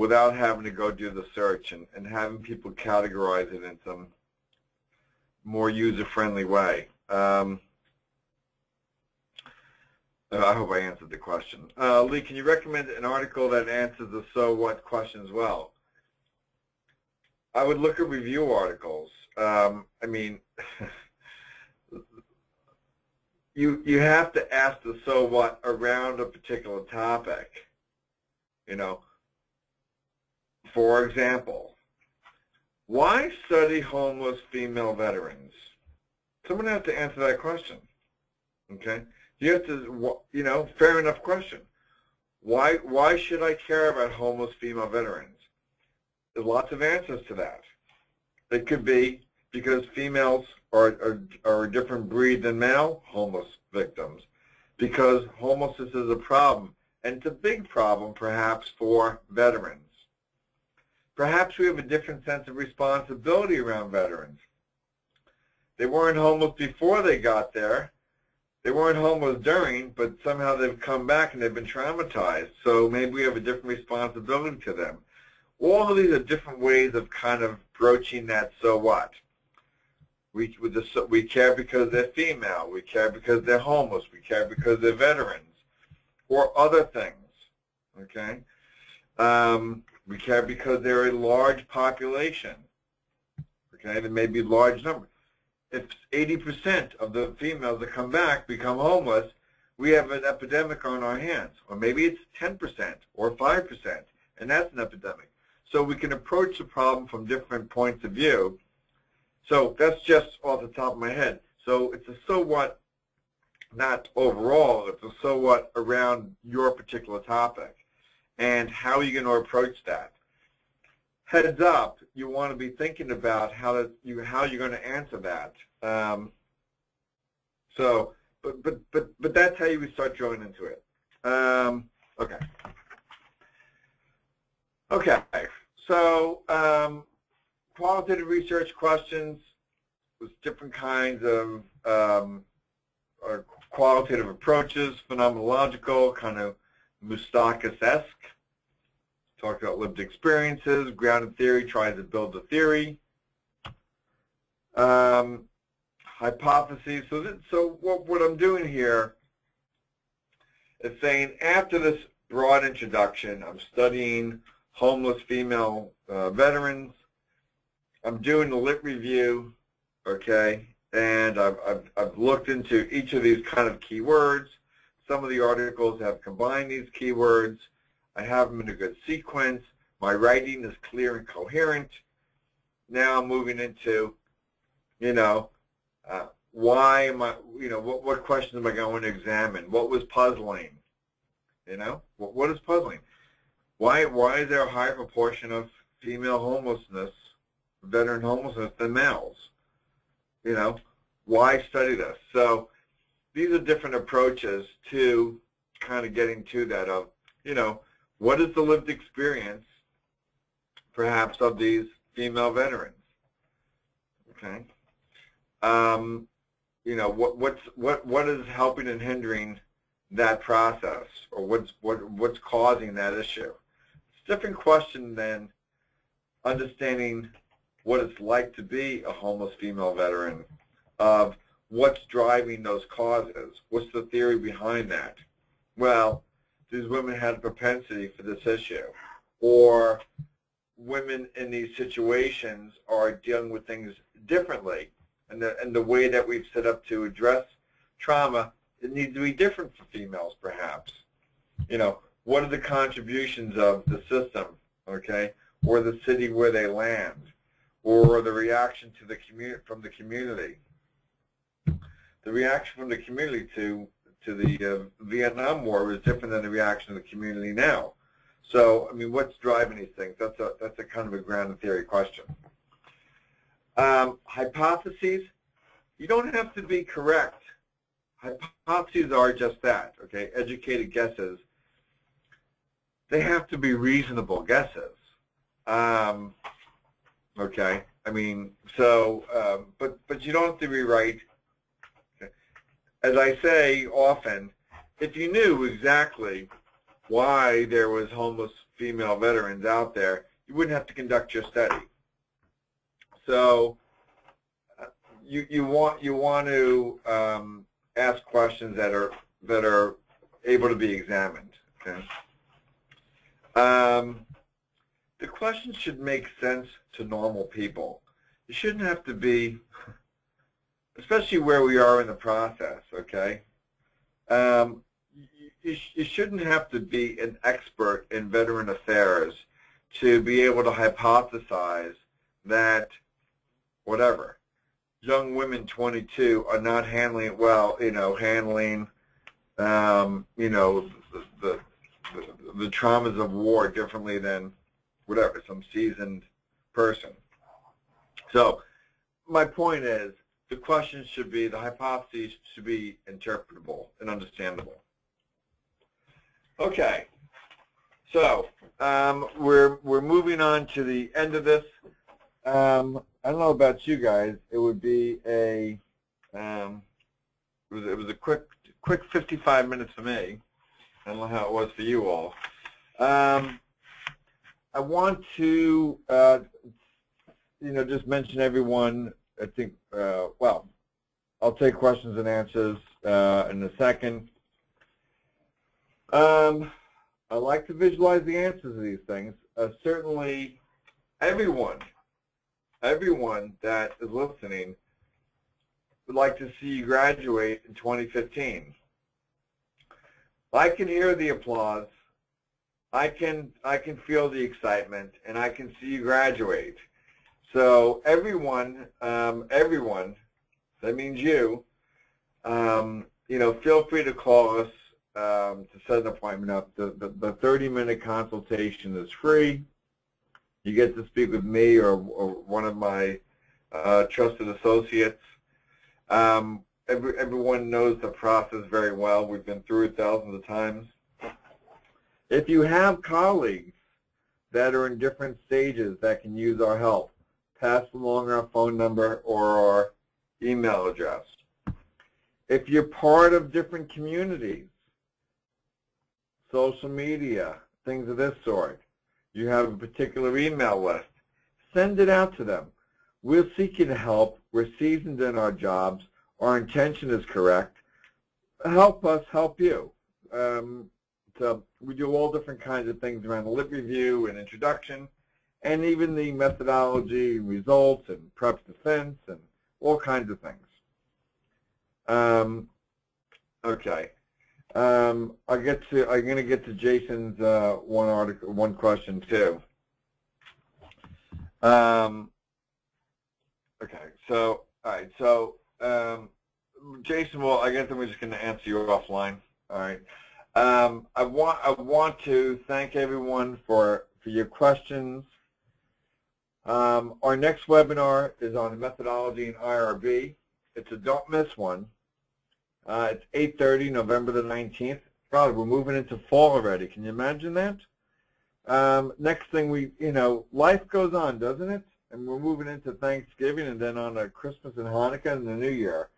without having to go do the search and, and having people categorize it in some more user-friendly way. Um, uh, I hope I answered the question. Uh, Lee, can you recommend an article that answers the so what questions well? I would look at review articles. Um, I mean, you you have to ask the so what around a particular topic. You know, for example, why study homeless female veterans? Someone has to answer that question. Okay? You have to, you know, fair enough question. Why, why should I care about homeless female veterans? There's lots of answers to that. It could be because females are, are, are a different breed than male homeless victims, because homelessness is a problem, and it's a big problem perhaps for veterans. Perhaps we have a different sense of responsibility around veterans. They weren't homeless before they got there. They weren't homeless during, but somehow they've come back and they've been traumatized. So maybe we have a different responsibility to them. All of these are different ways of kind of broaching that so what. We, we care because they're female. We care because they're homeless. We care because they're veterans or other things. Okay? Um, we care because they're a large population. Okay, there may be large numbers. If 80% of the females that come back become homeless, we have an epidemic on our hands. Or maybe it's 10% or 5%, and that's an epidemic. So we can approach the problem from different points of view. So that's just off the top of my head. So it's a so what, not overall, it's a so what around your particular topic and how are you going to approach that? Heads up, you want to be thinking about how to, you how you're going to answer that. Um, so, but but but but that's how you would start drawing into it. Um, okay. Okay. So um, qualitative research questions with different kinds of um, qualitative approaches, phenomenological, kind of Moustakas-esque. Talks about lived experiences. Grounded theory tries to build the theory. Um, hypotheses. So, so what, what I'm doing here is saying after this broad introduction, I'm studying homeless female uh, veterans. I'm doing the lit review, okay, and I've, I've, I've looked into each of these kind of keywords. Some of the articles have combined these keywords. I have them in a good sequence. My writing is clear and coherent. Now I'm moving into, you know, uh, why am I, you know, what, what questions am I going to examine? What was puzzling? You know, what, what is puzzling? Why, why is there a higher proportion of female homelessness, veteran homelessness than males? You know, why study this? So these are different approaches to kind of getting to that of, you know, what is the lived experience, perhaps, of these female veterans? Okay. Um, you know, what, what's, what, what is helping and hindering that process, or what's, what, what's causing that issue? It's a different question than understanding what it's like to be a homeless female veteran of what's driving those causes? What's the theory behind that? Well, these women had a propensity for this issue. Or women in these situations are dealing with things differently. And the, and the way that we've set up to address trauma, it needs to be different for females, perhaps. You know, what are the contributions of the system, okay, or the city where they land, or the reaction to the community from the community? The reaction from the community to to the uh, Vietnam War was different than the reaction of the community now. So, I mean, what's driving these things? That's a that's a kind of a ground theory question. Um, hypotheses, you don't have to be correct. Hypotheses are just that, okay, educated guesses. They have to be reasonable guesses. Um, okay, I mean, so, um, but, but you don't have to be right. As I say often, if you knew exactly why there was homeless female veterans out there, you wouldn't have to conduct your study. So you you want you want to um, ask questions that are that are able to be examined. Okay. Um, the questions should make sense to normal people. You shouldn't have to be, especially where we are in the process. Okay. Um, you, you shouldn't have to be an expert in veteran affairs to be able to hypothesize that whatever. Young women 22 are not handling it well, you know, handling, um, you know, the, the, the, the traumas of war differently than whatever, some seasoned person. So my point is the questions should be, the hypotheses should be interpretable and understandable. Okay, so um, we're, we're moving on to the end of this. Um, I don't know about you guys. It would be a um, it was it was a quick quick 55 minutes for me. I don't know how it was for you all. Um, I want to uh, you know just mention everyone. I think uh, well, I'll take questions and answers uh, in a second. Um, I like to visualize the answers to these things. Uh, certainly, everyone everyone that is listening would like to see you graduate in 2015. I can hear the applause. I can I can feel the excitement, and I can see you graduate. So everyone, um, everyone, that means you. Um, you know, feel free to call us um, to set an appointment up. The, the, the 30-minute consultation is free. You get to speak with me or, or one of my uh, trusted associates. Um, every, everyone knows the process very well. We've been through it thousands of times. If you have colleagues that are in different stages that can use our help, pass along our phone number or our email address. If you're part of different communities, social media, things of this sort, you have a particular email list, send it out to them. We'll seek you to help. We're seasoned in our jobs. Our intention is correct. Help us help you. Um, so we do all different kinds of things around the lit review and introduction, and even the methodology results and prep defense and all kinds of things. Um, okay. Um, I get to. I'm going to get to Jason's uh, one article, one question too. Um, okay. So, all right. So, um, Jason, well, I guess I'm just going to answer you offline. All right. Um, I want I want to thank everyone for for your questions. Um, our next webinar is on methodology in IRB. It's a don't miss one. Uh, it's 8.30, November the 19th. God, we're moving into fall already. Can you imagine that? Um, next thing we, you know, life goes on, doesn't it? And we're moving into Thanksgiving and then on to Christmas and Hanukkah and the New Year.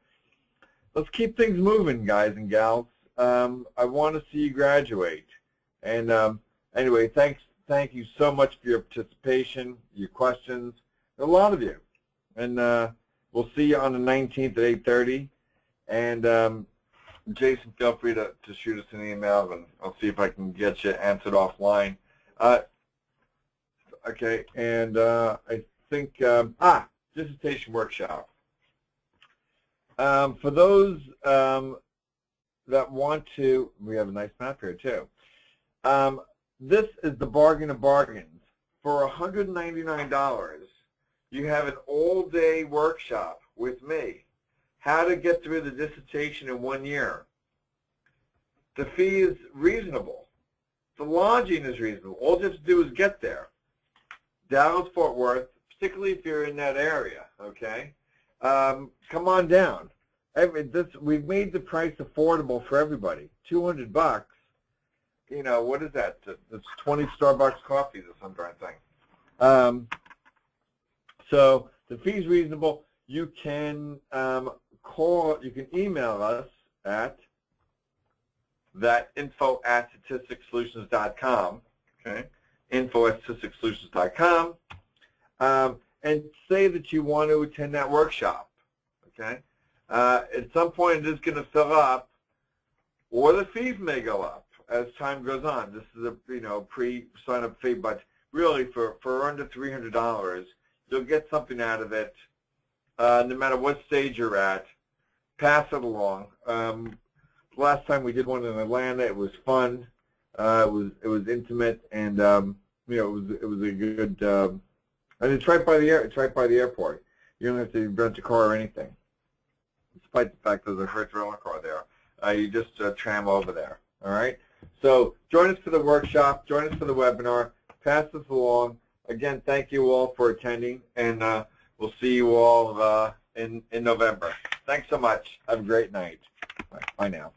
Let's keep things moving, guys and gals. Um, I want to see you graduate. And um, anyway, thanks, thank you so much for your participation, your questions, a lot of you. And uh, we'll see you on the 19th at 8.30. And um, Jason, feel free to, to shoot us an email, and I'll see if I can get you answered offline. Uh, okay, and uh, I think, um, ah, dissertation workshop. Um, for those um, that want to, we have a nice map here too. This is the bargain of bargains. For $199, you have an all-day workshop with me how to get through the dissertation in one year. The fee is reasonable. The lodging is reasonable. All you have to do is get there. Dallas, Fort Worth, particularly if you're in that area, okay? Um, come on down. Every, this, we've made the price affordable for everybody. 200 bucks. You know, what is that? It's 20 Starbucks coffees or some darn thing. Um, so the fee's reasonable. You can um, call, you can email us at that info at statisticssolutions.com, okay? Info at statisticssolutions.com, um, and say that you want to attend that workshop, okay? Uh, at some point it is going to fill up, or the fees may go up as time goes on. This is a, you know, pre-sign-up fee, but really for, for under $300, you'll get something out of it uh, no matter what stage you're at. Pass it along. Um, last time we did one in Atlanta, it was fun. Uh, it was it was intimate, and um, you know it was it was a good. Um, and it's right by the air. It's right by the airport. You don't have to rent a car or anything. Despite the fact there's a first rental car there, uh, you just uh, tram over there. All right. So join us for the workshop. Join us for the webinar. Pass this along. Again, thank you all for attending, and uh, we'll see you all uh, in in November. Thanks so much. Have a great night. Bye, Bye now.